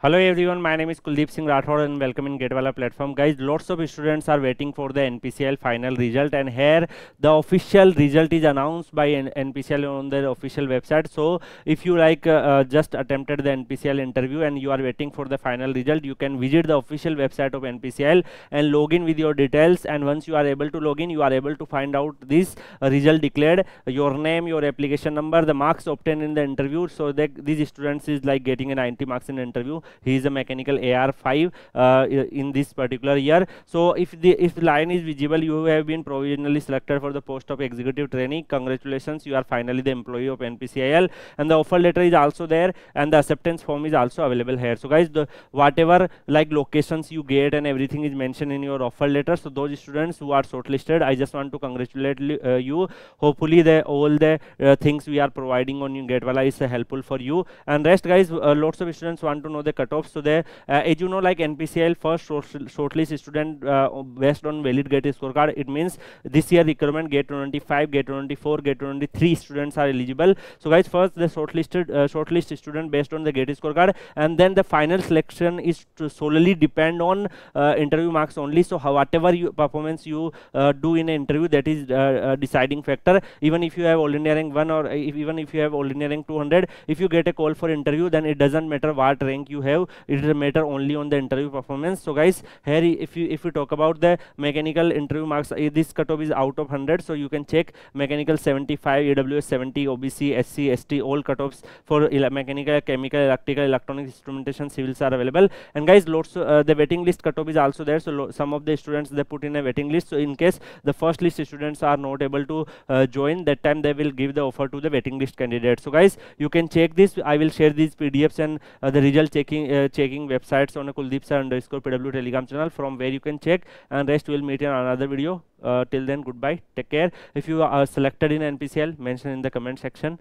Hello everyone, my name is Kuldeep Singh Rathod and welcome in GATE Wallah platform. Guys, lots of students are waiting for the NPCIL final result and here the official result is announced by N NPCIL on their official website. So if you like uh, uh, just attempted the NPCIL interview and you are waiting for the final result, you can visit the official website of NPCIL and log in with your details and once you are able to log in, you are able to find out this uh, result declared, your name, your application number, the marks obtained in the interview. So these students is like getting a 90 marks in interview he is a mechanical AR5 uh, in this particular year. So if the if the line is visible, you have been provisionally selected for the post of executive trainee. Congratulations, you are finally the employee of NPCIL, and the offer letter is also there, and the acceptance form is also available here. So guys, the whatever like locations you get and everything is mentioned in your offer letter. So those students who are shortlisted, I just want to congratulate uh, you. Hopefully, the all the uh, things we are providing on you Wallah is uh, helpful for you. And rest guys, uh, lots of students want to know the cutoffs. So there, uh, as you know, like NPCIL first shortlist student uh, based on valid GATE scorecard. It means this year requirement GATE 25, GATE 24, GATE 23 students are eligible. So guys, first the shortlisted uh, shortlist student based on the GATE scorecard, and then the final selection is to solely depend on interview marks only. So how, whatever you performance you do in an interview, that is deciding factor. Even if you have all rank one or if, even if you have all rank 200, if you get a call for interview, then it doesn't matter what rank you have it is a matter only on the interview performance. So guys here if you if you talk about the mechanical interview marks uh, this cutoff is out of 100 so you can check mechanical 75 ews 70 obc sc st all cutoffs for mechanical chemical electrical electronic instrumentation civils are available. And guys lots uh, the waiting list cutoff is also there. So some of the students they put in a waiting list. So in case the first list students are not able to uh, join that time they will give the offer to the waiting list candidate. So guys you can check this. I will share these pdfs and uh, the result checking uh, checking websites on a Kuldeep sir underscore PW telegram channel from where you can check and rest will meet in another video. Uh, till then, goodbye. Take care. If you are selected in NPCIL, mention in the comment section.